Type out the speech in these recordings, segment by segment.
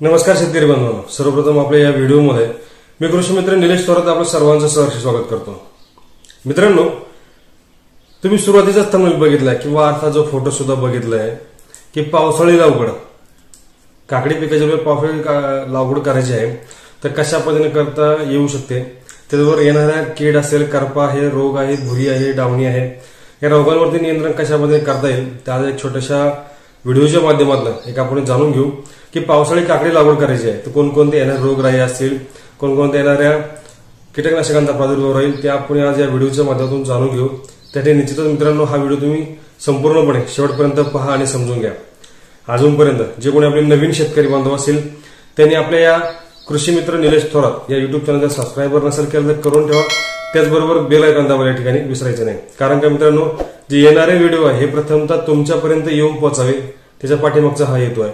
नमस्कार शेतकरी बांधवांनो सर्वप्रथम आपल्या या व्हिडिओमध्ये मी कृषी मित्र निलेश थोरात आपलं सर्वांचं सहर्ष स्वागत करतो. मित्रांनो तुम्ही सुरुवातीचाच थंबनेल बघितलाय किंवा अर्थात जो फोटो सुद्धा बघितलाय की पावसाळी लागवड काकडी पिकाच्या वेळी पावसाळी का- लागवड करायची आहे तर कशा पद्धतीने करता येऊ शकते? त्याच्यावर येणाऱ्या कीड असेल करपा आहे रोग आहे भुरी आहे डावणी आहे या रोगांवरती नियंत्रण कशा पद्धतीने करता येईल? त्या एक छोट्याशा व्हिडिओच्या माध्यमातून एक आपण जाणून घेऊ की पावसाळी काकडी लागवड करायची आहे. तर कोणकोणते येणारे रोगराई असतील कोणकोणत्या येणाऱ्या कीटकनाशकांचा प्रादुर्भाव राहील ते आपण आज या व्हिडिओच्या माध्यमातून जाणून घेऊ. त्यासाठी निश्चितच मित्रांनो हा व्हिडिओ तुम्ही संपूर्णपणे शेवटपर्यंत पहा आणि समजून घ्या. अजूनपर्यंत जे कोणी आपले नवीन शेतकरी बांधव असतील त्यांनी आपल्या या कृषी मित्र निलेश थोरात या युट्यूब चॅनलचा सबस्क्राईबर नसेल केलं तर करून ठेवा. त्याचबरोबर बेल आयकॉन दाबायला या ठिकाणी विसरायचं नाही. कारण का मित्रांनो जे येणारे व्हिडिओ आहे हे प्रथमतः तुमच्यापर्यंत येऊन पोहोचावे. त्याच्या पाठीमागचा हा हेतू आहे.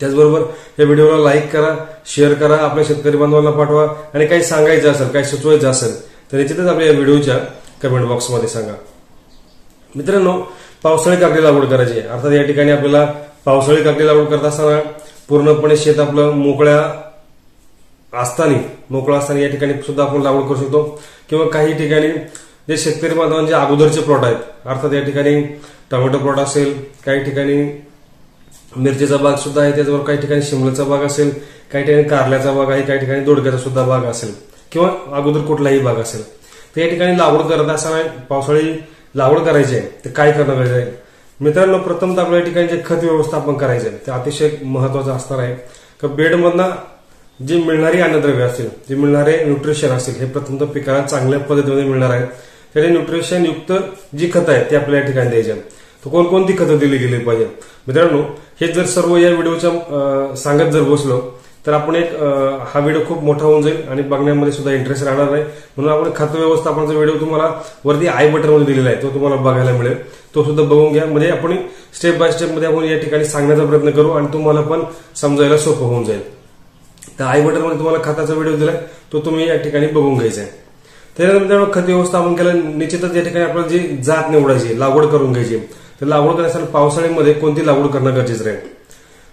त्याचबरोबर या व्हिडिओला लाईक करा शेअर करा आपल्या शेतकरी बांधवांना पाठवा. आणि काही सांगायचं असेल काही सुचवायचं असेल तर निश्चितच आपल्या या व्हिडिओच्या कमेंट बॉक्समध्ये सांगा. मित्रांनो पावसाळी काकडी लागवड करायची आहे. अर्थात या ठिकाणी आपल्याला पावसाळी काकडी लागवड करत असताना पूर्णपणे शेत आपलं मोकळ्या असताना मोकळं असताना या ठिकाणी सुद्धा आपण लागवड करू शकतो. किंवा काही ठिकाणी जे शेतकरी बांधवांचे अगोदरचे प्लॉट आहेत अर्थात या ठिकाणी टोमॅटो प्लॉट असेल काही ठिकाणी मिरचीचा बाग सुद्धा आहे त्याच्यावर काही ठिकाणी शिमल्याचा बाग असेल काही ठिकाणी कारल्याचा बाग आहे काही ठिकाणी दोडक्याचा सुद्धा बाग असेल किंवा अगोदर कुठलाही भाग असेल. तर या ठिकाणी लागवड करत असताना पावसाळी लागवड करायची आहे तर काय करणं गरजेचं आहे? मित्रांनो प्रथमतः आपल्या या ठिकाणी जे खत व्यवस्थापन करायचे आहे, ते अतिशय महत्वाचं असणार आहे. का बेडमधनं जे मिळणारी अन्नद्रव्य असतील जे मिळणारे न्यूट्रिशन असतील हे प्रथमतः पिकाला चांगल्या पद्धतीमध्ये मिळणार आहे त्याने न्यूट्रिशन युक्त जी खतं आहेत ती आपल्या या ठिकाणी द्यायची आहेत. तर कोणकोणती खतं दिली गेली पाहिजे? मित्रांनो हे जर सर्व या व्हिडिओच्या सांगत जर बसलो तर आपण एक हा व्हिडिओ खूप मोठा होऊन जाईल आणि बघण्यामध्ये सुद्धा इंटरेस्ट राहणार नाही म्हणून आपण खत व्यवस्थापनाचा व्हिडिओ तुम्हाला वरती आय बटनमध्ये दिलेला आहे तो तुम्हाला बघायला मिळेल. तो सुद्धा बघून घ्या. म्हणजे आपण स्टेप बाय स्टेपमध्ये आपण या ठिकाणी सांगण्याचा प्रयत्न करू आणि तुम्हाला पण समजायला सोपं होऊन जाईल. तर आई बटनमध्ये तुम्हाला खताचा व्हिडिओ दिलाय तो तुम्ही या ठिकाणी बघून घ्यायचा आहे. त्याच्यानंतर खत व्यवस्थापन केलं निश्चितच या ठिकाणी आपल्याला जी जात निवडायची लागवड करून घ्यायची तर लागवड करण्यासाठी असताना पावसाळ्यामध्ये कोणती लागवड करणं गरजेचं राहील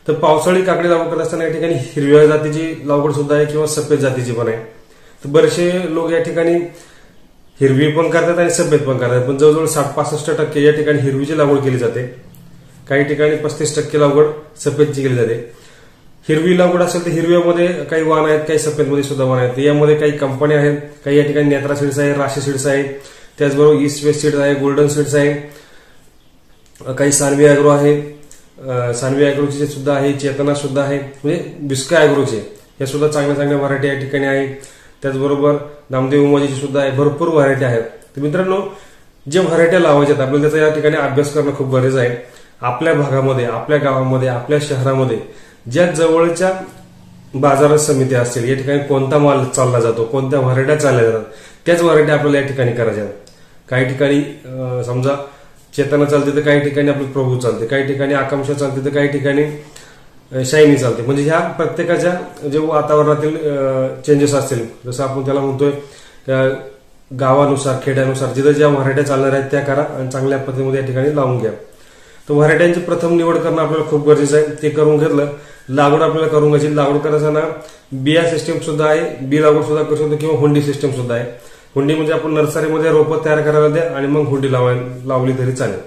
तर पावसाळी काकडी लागवड करत असताना या ठिकाणी हिरव्या जातीची लागवड सुद्धा आहे किंवा सफेद जातीची पण आहे. तर बरेचसे लोक या ठिकाणी हिरवी पण करतात आणि सफेद पण करतात. पण जवळजवळ साठ पासष्ट टक्के या ठिकाणी हिरवीची लागवड केली जाते. काही ठिकाणी पस्तीस टक्के लागवड सफेदची केली जाते. हिरवी लागवड असेल तर हिरव्यामध्ये काही वाण आहेत काही सफेदमध्ये सुद्धा वाण आहेत. यामध्ये काही कंपन्या आहेत काही या ठिकाणी नेत्रा सीड्स आहे राशी सीड्स आहे त्याचबरोबर ईस्ट वेस्ट सीड्स आहे गोल्डन सीड्स आहे काही सानवी अॅग्रो आहे. सानवी अॅग्रोचे सुद्धा आहे चेतना सुद्धा आहे. म्हणजे बिस्का अॅग्रोचे या सुद्धा चांगल्या चांगल्या व्हरायटी या ठिकाणी आहे त्याचबरोबर नामदेव उमाजीची सुद्धा आहे भरपूर व्हरायटी आहेत. तर मित्रांनो जे व्हरायट्या लावायच्या आहेत आपल्याला त्याचा या ठिकाणी अभ्यास करणं खूप गरजेचं आहे. आपल्या भागामध्ये आपल्या गावामध्ये आपल्या शहरामध्ये ज्या जवळच्या बाजार समिती असतील या ठिकाणी कोणता माल चालला जातो कोणत्या व्हरायट्या चालल्या जातात त्याच व्हरायट्या आपल्याला या ठिकाणी करायच्या काही ठिकाणी समजा चेतना चालते तर काही ठिकाणी आपली प्रभू चालते काही ठिकाणी आकांक्षा चालते तर काही ठिकाणी शाईनी शायनी चालते. म्हणजे ह्या प्रत्येकाच्या जे वातावरणातील चेंजेस असतील जसं आपण त्याला म्हणतोय गावानुसार खेड्यानुसार जिथं ज्या व्हरायट्या चालणार आहेत त्या करा आणि चांगल्या पद्धतीमध्ये या ठिकाणी लावून घ्या. तर व्हरायट्यांची प्रथम निवड करणं आपल्याला खूप गरजेचं आहे. ते करून घेतलं. लागवड आपल्याला करून घ्यायची लागवड करताना बिया सिस्टम सुद्धा आहे. बी लागवड सुद्धा करू शकतो किंवा हुंडी सिस्टम सुद्धा आहे. हुंडी म्हणजे आपण नर्सरीमध्ये रोपं तयार करायला द्या आणि मग हुंडी लावाय लावली तरी चालेल.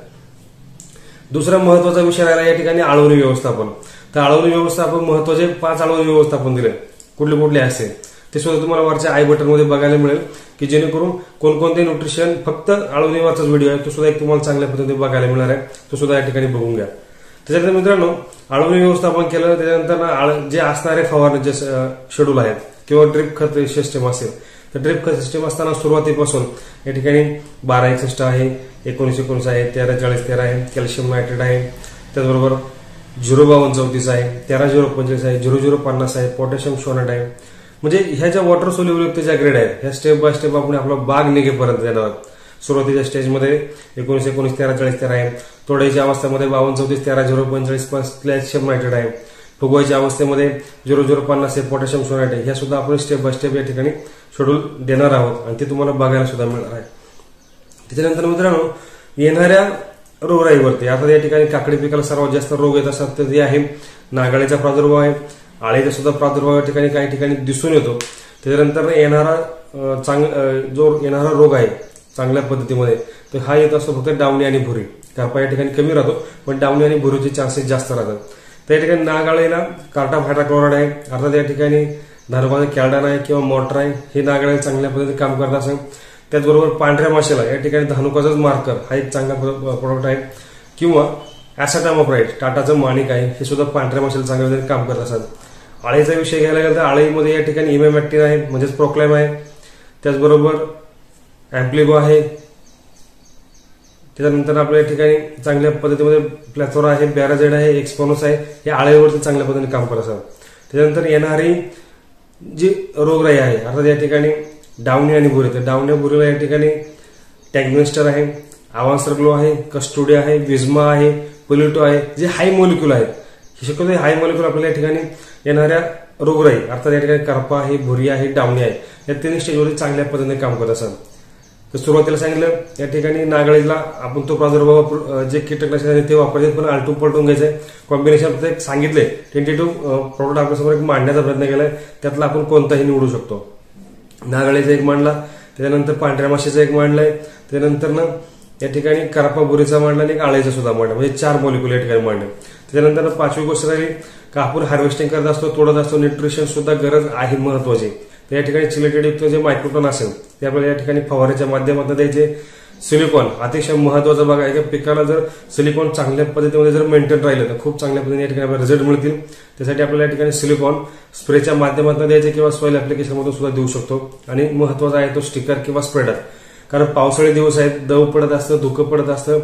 दुसरा महत्त्वाचा विषय राहिला या ठिकाणी आळवणी व्यवस्थापन. तर आळवणी व्यवस्थापन महत्त्वाचे पाच आळवणी व्यवस्थापन दिले. कुठले कुठले असे? ते सुद्धा तुम्हाला वरच्या आय बटनमध्ये बघायला मिळेल की जेणेकरून कोणकोणते न्यूट्रिशन फक्त आळवणीवरचाच व्हिडिओ आहे तो सुद्धा एक तुम्हाला चांगल्या पद्धतीने बघायला मिळणार आहे. तो सुद्धा या ठिकाणी बघून घ्या. त्याच्यानंतर मित्रांनो आळवणी व्यवस्थापन केलं त्याच्यानंतर आळ- जे असणारे फवारण्याचे शेड्यूल आहेत किंवा ड्रिप खत सिस्टम असेल तर ड्रिप खत सिस्टम असताना सुरुवातीपासून या ठिकाणी बारा एकसष्ट आहे एकोणीस एकोणीस आहे तेरा चाळीस तेरा आहे कॅल्शियम नायट्रेट आहे त्याचबरोबर झिरो बावन्न चौतीस आहे तेरा झिरो पंचवीस आहे झिरो झिरो पन्नास आहे पोटॅशियम शोनट आहे. म्हणजे ह्या ज्या वॉटर सोल्युबल ज्या ग्रेड आहेत ह्या स्टेप बाय स्टेप आपण आपला बाग निघेपर्यंत येणार आहोत. सुरुवातीच्या स्टेजमध्ये एकोणीस एकोणीस तेरा चाळीस तेरा आहे. तोडायच्या अवस्थेमध्ये बावन्न चौतीस तेरा झिरो पंचेचाळीस कॅल्शियम नायट्रेट आहे. फुगवायच्या अवस्थेमध्ये झिरो झिरो पन्नास आहे पोटॅशियम सोनाईट आहे. ह्या सुद्धा आपण स्टेप बाय स्टेप या ठिकाणी शेड्यूल देणार आहोत. आणि ते तुम्हाला बघायला सुद्धा मिळणार आहे. त्याच्यानंतर मित्रांनो येणाऱ्या रोगराईवरती. आता या ठिकाणी काकडी पिकाला सर्वात जास्त रोग येत असतात तर ते आहे नागाळीचा प्रादुर्भाव आहे. आळीचा सुद्धा प्रादुर्भाव या ठिकाणी काही ठिकाणी दिसून येतो. त्याच्यानंतर येणारा चांग जो येणारा रोग आहे चांगल्या पद्धतीमध्ये तर हा येत असतो फक्त डावणी आणि भुरी. करपा या ठिकाणी कमी राहतो पण डावणी आणि भुरीचे चान्सेस जास्त राहतात. त्या ठिकाणी नागाळेला आळीला कार्टा हायड्राक्लोराईड आहे. अर्थात या ठिकाणी धर्माने कॅल्डान आहे किंवा मॉटर आहे हे नागाळ्याला चांगल्या पद्धतीने काम करत असेल. त्याचबरोबर पांढऱ्या माशेला या ठिकाणी धानुकाचाच मार्कर हा एक चांगला प्रोडक्ट आहे. किंवा ॲसाटामोप्राईड टाटाचं माणिक आहे हे सुद्धा पांढऱ्या माशेला चांगल्या पद्धतीने काम करत असतात आळीचा विषय घ्यायला गेला तर आळीमध्ये या ठिकाणी इमेमॅक्टिन आहे म्हणजेच प्रोक्लाइम आहे. त्याचबरोबर अँप्लिगो आहे. त्याच्यानंतर आपल्या या ठिकाणी चांगल्या पद्धतीमध्ये प्लॅथोरा आहे बॅराझेड आहे एक्सपॉनोस आहे. हे आळेवरती चांगल्या पद्धतीने काम करत असतात. त्याच्यानंतर येणारी जी रोगराई आहे अर्थात या ठिकाणी डावणी आणि बुरे तर डावण्या बुरेला या ठिकाणी टॅगमिनिस्टर आहे आवान्सर ग्लो आहे कस्टोडिया आहे विजमा आहे पोलिटो आहे जे हाय मोलिक्युल आहेत. हे हाय मॉलिक्युल आपल्याला या ठिकाणी येणाऱ्या रोगराई अर्थात या ठिकाणी करपा आहे भुरी आहे डावणी आहे या तिन्ही स्टेजवरती चांगल्या पद्धतीने काम करत असतात तर सुरुवातीला सांगितलं या ठिकाणी नागळीला आपण तो प्रादुर्भाव वापर जे कीटकनाशक आहे ते वापरायचे पण आलटून पलटून आहे कॉम्बिनेशन फक्त एक सांगितले टेंटेटिव्ह प्रॉडक्ट आपल्यासमोर एक मांडण्याचा प्रयत्न केलाय त्यातला आपण कोणताही निवडू शकतो. नागळीचा एक मांडला त्याच्यानंतर पांढऱ्या माशीचा एक मांडलाय त्यानंतर ना या ठिकाणी करपा बुरीचा मांडला आणि एक आळ्याचा सुद्धा मांडला. म्हणजे चार मॉलिक्युल या ठिकाणी मांडले. त्याच्यानंतर पाचवी गोष्ट राहिली कापूर हार्वेस्टिंग करत असतो तोडत असतो न्यूट्रिशन सुद्धा गरज आहे महत्वाची. तर या ठिकाणी चिलेटेडयुक्त जे मायक्रोटॉन असेल ते आपल्याला या ठिकाणी फवाऱ्याच्या माध्यमातून द्यायचे. सिलिकॉन अतिशय महत्त्वाचा भाग आहे की पिकाला जर सिलिकॉन चांगल्या पद्धतीमध्ये जर मेंटेन राहिलं तर खूप चांगल्या पद्धतीने या ठिकाणी आपल्याला रिझल्ट मिळतील. त्यासाठी आपल्याला या ठिकाणी सिलिकॉन स्प्रेच्या माध्यमातून द्यायचे किंवा सॉइल ऍप्लिकेशनमधून सुद्धा देऊ शकतो. आणि महत्त्वाचा आहे तो स्टिकर किंवा स्प्रेडर कारण पावसाळी दिवस आहेत दव पडत असतं धुकं पडत असतं.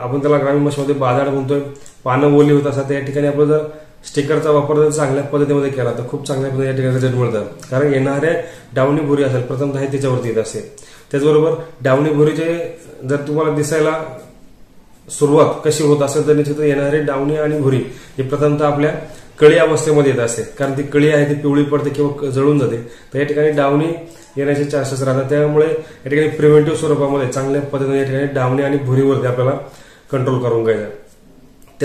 आपण त्याला ग्रामीण भाषेमध्ये बाजार म्हणतोय. पानं ओली होत असतात त्या ठिकाणी आपण जर स्टिकरचा वापर जर चांगल्या पद्धतीमध्ये केला तर खूप चांगल्या पद्धतीने या ठिकाणी रिझल्ट मिळतात. कारण येणाऱ्या डावणी भुरी असेल प्रथमतः हे त्याच्यावरती येत असेल त्याचबरोबर डावणी भुरीचे जर तुम्हाला दिसायला सुरुवात कशी होत असेल तर निश्चित येणारे डावणी आणि भुरी हे प्रथमतः आपल्या कळी अवस्थेमध्ये येत असते. कारण ती कळी आहे ती पिवळी पडते किंवा जळून जाते. तर या ठिकाणी डावणी येण्याचे चान्सेस राहतात. त्यामुळे या ठिकाणी प्रिव्हेंटिव्ह स्वरूपामध्ये चांगल्या पद्धतीने या ठिकाणी डावणी आणि भुरीवरती आपल्याला कंट्रोल करून घ्यायचा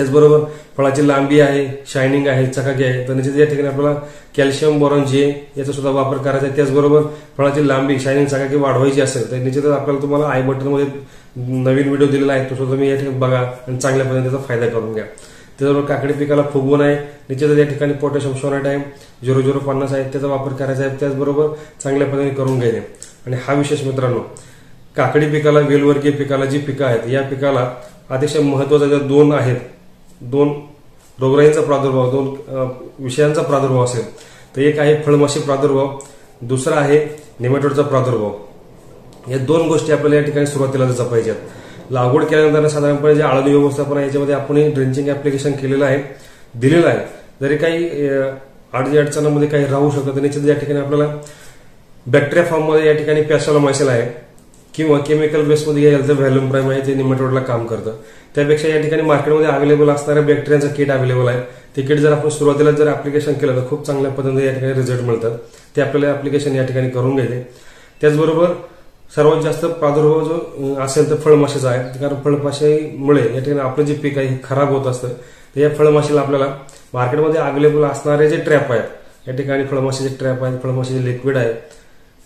त्याचबरोबर फळाची लांबी आहे शायनिंग आहे चकाकी आहे. तर निश्चित या ठिकाणी आपल्याला कॅल्शियम बोरॉन जे याचा सुद्धा वापर करायचा आहे. त्याचबरोबर फळाची लांबी शायनिंग चकाकी वाढवायची असेल तर निश्चितच आपल्याला तुम्हाला आय बटनमध्ये नवीन व्हिडिओ दिलेला आहे. तो सुद्धा तुम्ही या ठिकाणी बघा आणि चांगल्या पद्धतीने त्याचा फायदा करून घ्या. त्याचबरोबर काकडी पिकाला फुगवून आहे निश्चितच या ठिकाणी पोटॅशियम सोनाट आहे झिरो झिरो पन्नास आहे. त्याचा वापर करायचा आहे. त्याचबरोबर चांगल्या पद्धतीने करून घेणे आणि हा विशेष मित्रांनो काकडी पिकाला वेलवर्गीय पिकाला जी पिकं आहेत या पिकाला अतिशय महत्त्वाच्या ज्या दोन आहेत दोन रोगराईंचा प्रादुर्भाव दोन विषयांचा प्रादुर्भाव असेल तर एक आहे फळमाशी प्रादुर्भाव दुसरा आहे नेमॅटोडचा प्रादुर्भाव. या दोन गोष्टी आपल्याला या ठिकाणी सुरुवातीला जपायच्यात लागवड केल्यानंतर साधारणपणे जे आळणी व्यवस्थापन आहे याच्यामध्ये आपण ड्रेंचिंग ऍप्लिकेशन केलेलं आहे दिलेलं आहे. जरी काही अडचणी अडचणांमध्ये काही राहू शकतं तर निश्चित या ठिकाणी आपल्याला बॅक्टेरिया फॉर्ममध्ये या ठिकाणी पॅसोलोमायसेल आहे. किंवा केमिकल बेसमध्ये गेलं तर व्हॅल्युम प्राईम आहे जे निमेटोडला काम करतं. त्यापेक्षा या ठिकाणी मार्केटमध्ये अवेलेबल असणाऱ्या बॅक्टेरियाचं किट अवेलेबल आहे. ते किट जर आपण सुरुवातीला जर ऍप्लिकेशन केलं तर खूप चांगल्या पद्धतीने या ठिकाणी रिझल्ट मिळतात ते आपल्याला ऍप्लिकेशन या ठिकाणी करून घेते त्याचबरोबर सर्वात जास्त प्रादुर्भाव जो असेल तर फळमाशीचा आहे. कारण फळमाशीमुळे या ठिकाणी आपलं जे पीक आहे हे खराब होत असतं. तर या फळमाशीला आपल्याला मार्केटमध्ये अवेलेबल असणारे जे ट्रॅप आहेत या ठिकाणी फळमाशीचे ट्रॅप आहेत फळमाशीचे लिक्विड आहे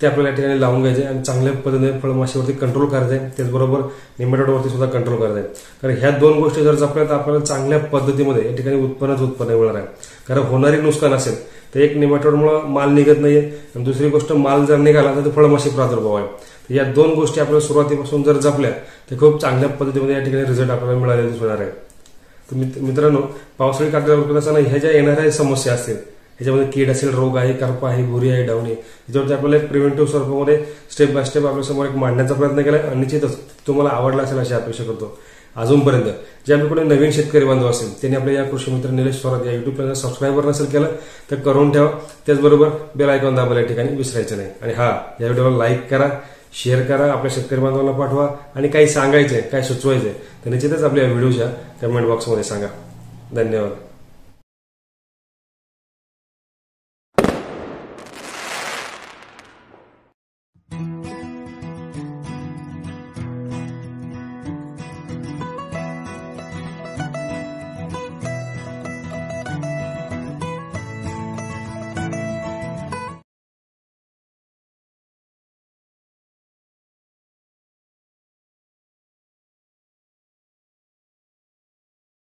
ते आपल्याला या ठिकाणी लावून घ्यायचे आणि चांगल्या पद्धतीने फळमाशीवरती कंट्रोल करायचं. आहे त्याचबरोबर निमेटोडवरती सुद्धा कंट्रोल करायचं. आहे कारण ह्या दोन गोष्टी जर जपल्या तर आपल्याला चांगल्या पद्धतीमध्ये या ठिकाणी उत्पन्नच उत्पन्न मिळणार आहे. कारण होणारी नुकसान असेल तर एक निमेटोडमुळे माल निघत नाहीये. आणि दुसरी गोष्ट माल जर निघाला तर फळमाशी प्रादुर्भाव आहे. तर या दोन गोष्टी आपल्याला सुरुवातीपासून जर जपल्या तर खूप चांगल्या पद्धतीमध्ये या ठिकाणी रिझल्ट आपल्याला मिळालेले होणार आहे. तर मित्रांनो पावसाळी कागदावर असताना ह्या ज्या येणाऱ्या समस्या असतील याच्यामध्ये कीड असेल रोग आहे करपा आहे भुरी आहे डावणी त्याच्यावरती आपल्याला एक प्रिव्हेंटिव्ह स्वरूपामध्ये स्टेप बाय स्टेप आपल्यासमोर एक मांडण्याचा प्रयत्न केला आणि निश्चितच तुम्हाला आवडला असेल अशी अपेक्षा करतो. अजूनपर्यंत जे आपले कोणी नवीन शेतकरी बांधव असेल त्यांनी आपल्या या कृषी मित्र निलेश स्वरात या युट्यूब चॅनल सबस्क्राईबर नसेल केलं तर करून ठेवा. त्याचबरोबर बेल आयकॉन दाबायला या ठिकाणी विसरायचं नाही. आणि हा या व्हिडिओला लाईक करा शेअर करा आपल्या शेतकरी बांधवांना पाठवा. आणि काही सांगायचंय काय सुचवायचंय तर निश्चितच आपल्या व्हिडिओच्या कमेंट बॉक्समध्ये सांगा. धन्यवाद.